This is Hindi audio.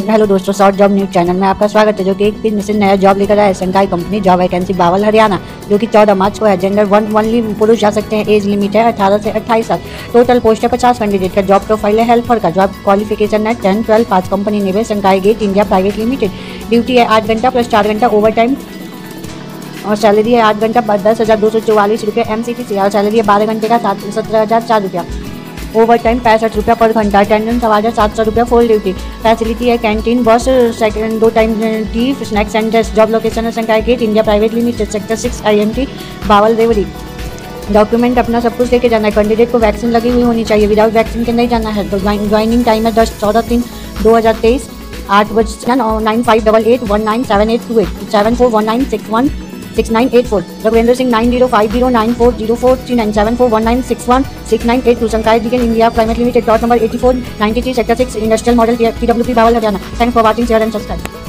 हेलो दोस्तों शॉर्ट जॉब न्यूज़ चैनल में आपका स्वागत है, जो कि एक दिन से नया जॉब लेकर आया Sankei company, job vacancy, Bawal, Haryana, जो कि चौदह मार्च को है। जेंडर वन वनली पुरुष जा सकते हैं, एज लिमिट है अठारह से अट्ठाईस साल। टोटल पोस्ट है पचास कैंडिडेट का। जॉब प्रोफ़ाइल है हेल्पर का। जॉब क्वालिफिकेशन है टेन, ट्वेल्व, पाँच कंपनी निवेश संकाई गेट, इंडिया प्राइवेट लिमिटेड। ड्यूटी है आठ घंटा प्लस चार घंटा ओवर टाइम और सैलरी है आठ घंटा दस हज़ार दो सौ चौवालीस रुपये एम सी टी सी और सैलरी है बारह घंटे का सात सत्रह हज़ार चार रुपया। ओवर टाइम पैंसठ रुपया पर घंटा अटेंडेंस आवाज़ सात सौ रुपया फुल ड्यूटी फैसिलिटी है कैंटीन बस सेकंड दो time tea snacks and job location है Sankei gate India private limited sector six I M T Bawal Rewari document अपना सब कुछ लेके जाना है. कैंडिडेट को वैक्सीन लगी हुई होनी चाहिए. विदाउट वैक्सीन के नहीं जाना है. तो ज्वाइनिंग टाइम है दस, चौदह तीन, दो हज़ार तेईस, आठ बजे nine five double eight one nine seven eight two eight seven four one nine six one six nine eight four Raghuvendra Singh nine zero five zero nine four zero four three nine seven four one nine six one six nine eight two Sankei डिगन India private limited dot number eighty four ninety three sector six industrial model T W P Bawal Haryana thanks for watching share and subscribe